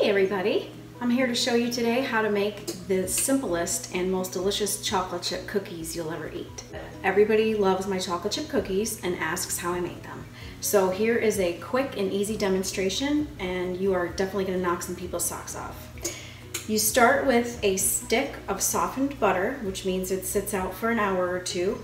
Hey everybody! I'm here to show you today how to make the simplest and most delicious chocolate chip cookies you'll ever eat. Everybody loves my chocolate chip cookies and asks how I make them. So here is a quick and easy demonstration and you are definitely going to knock some people's socks off. You start with a stick of softened butter, which means it sits out for an hour or two.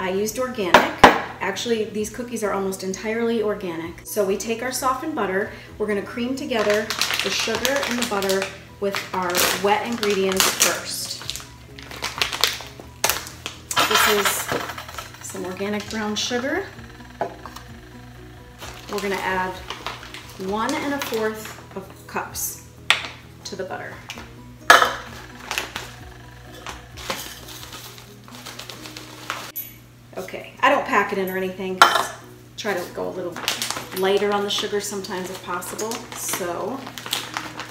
I used organic. Actually, these cookies are almost entirely organic. So we take our softened butter, we're gonna cream together the sugar and the butter with our wet ingredients first. This is some organic brown sugar. We're gonna add one and a fourth of cups to the butter. Okay, I don't pack it in or anything. Try to go a little lighter on the sugar sometimes if possible. So,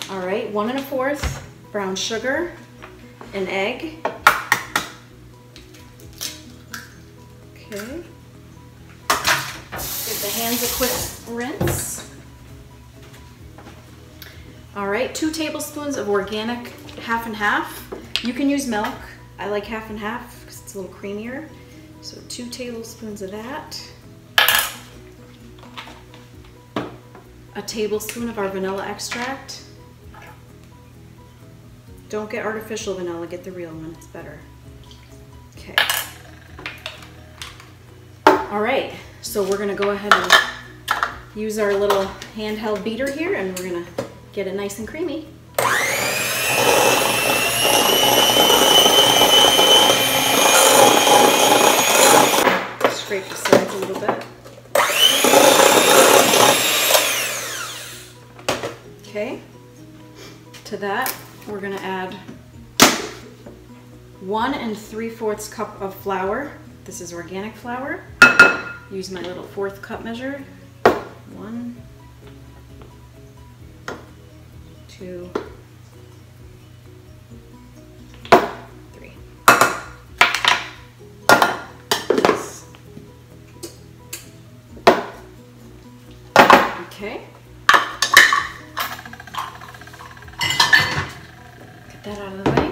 all right, one and a fourth brown sugar, an egg. Okay. Give the hands a quick rinse. All right, two tablespoons of organic half and half. You can use milk. I like half and half because it's a little creamier. So two tablespoons of that. A tablespoon of our vanilla extract. Don't get artificial vanilla, get the real one, it's better. Okay. All right, so we're gonna go ahead and use our little handheld beater here and we're gonna get it nice and creamy. scrape the sides a little bit. Okay, to that we're gonna add one and three fourths cup of flour. This is organic flour. Use my little fourth cup measure. One, two, Okay. That out of the way.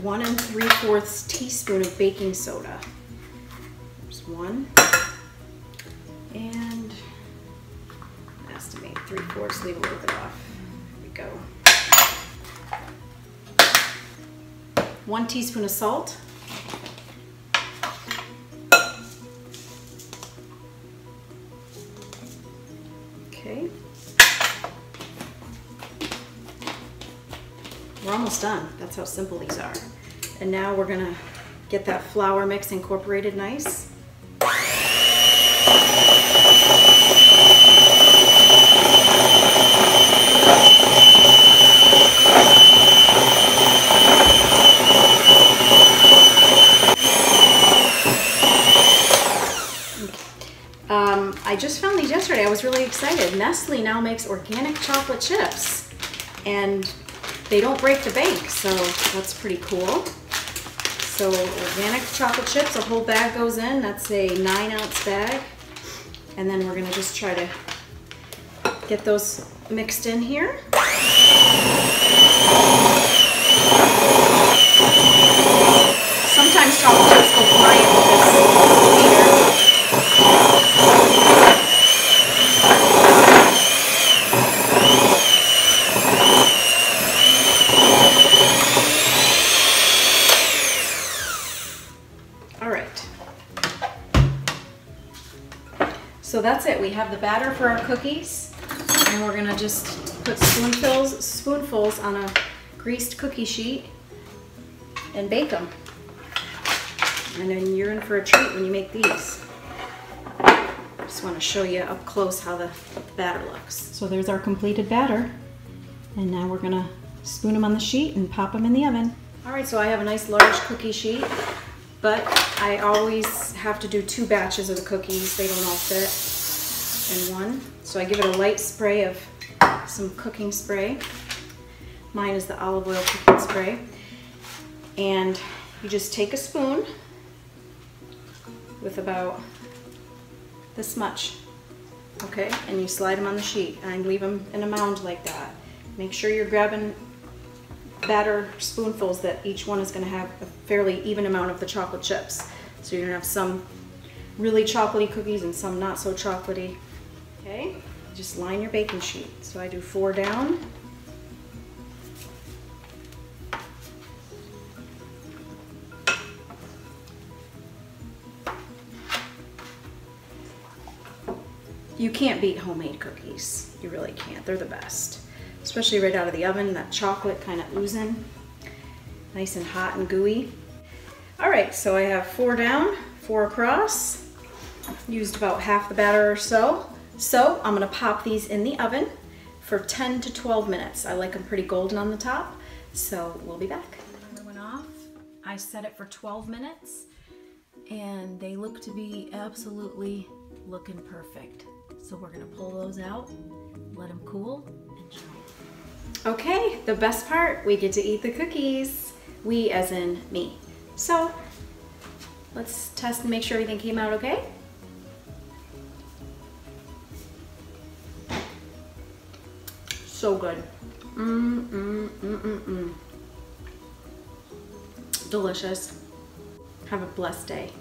One and three fourths teaspoon of baking soda. There's one. And estimate three fourths, leave a little bit off. There we go. One teaspoon of salt. Okay. We're almost done. That's how simple these are. And now we're gonna get that flour mix incorporated nice. Um, I just found these yesterday. I was really excited. Nestle now makes organic chocolate chips and they don't break the bank, so that's pretty cool. So organic chocolate chips, a whole bag goes in. That's a nine ounce bag. And then we're gonna just try to get those mixed in here. That's it. We have the batter for our cookies and we're gonna just put spoonfuls, spoonfuls on a greased cookie sheet and bake them. And then you're in for a treat when you make these. I just want to show you up close how the, the batter looks. So there's our completed batter. And now we're gonna spoon them on the sheet and pop them in the oven. All right, so I have a nice large cookie sheet, but I always have to do two batches of the cookies. They don't all fit one. So I give it a light spray of some cooking spray. Mine is the olive oil cooking spray. And you just take a spoon with about this much okay? And you slide them on the sheet and leave them in a mound like that. Make sure you're grabbing batter spoonfuls that each one is gonna have a fairly even amount of the chocolate chips. So you're gonna have some really chocolatey cookies and some not so chocolatey. Okay, just line your baking sheet. So I do four down. You can't beat homemade cookies. You really can't. They're the best. Especially right out of the oven, that chocolate kind of oozing. Nice and hot and gooey. All right, so I have four down, four across. Used about half the batter or so. So I'm gonna pop these in the oven for 10 to 12 minutes. I like them pretty golden on the top, so we'll be back. Off. I set it for 12 minutes and they look to be absolutely looking perfect. So we're gonna pull those out, let them cool, and show. Okay, the best part, we get to eat the cookies. We as in me. So let's test and make sure everything came out okay. So good. Mmm, mmm, mmm, mmm, mmm. Delicious. Have a blessed day.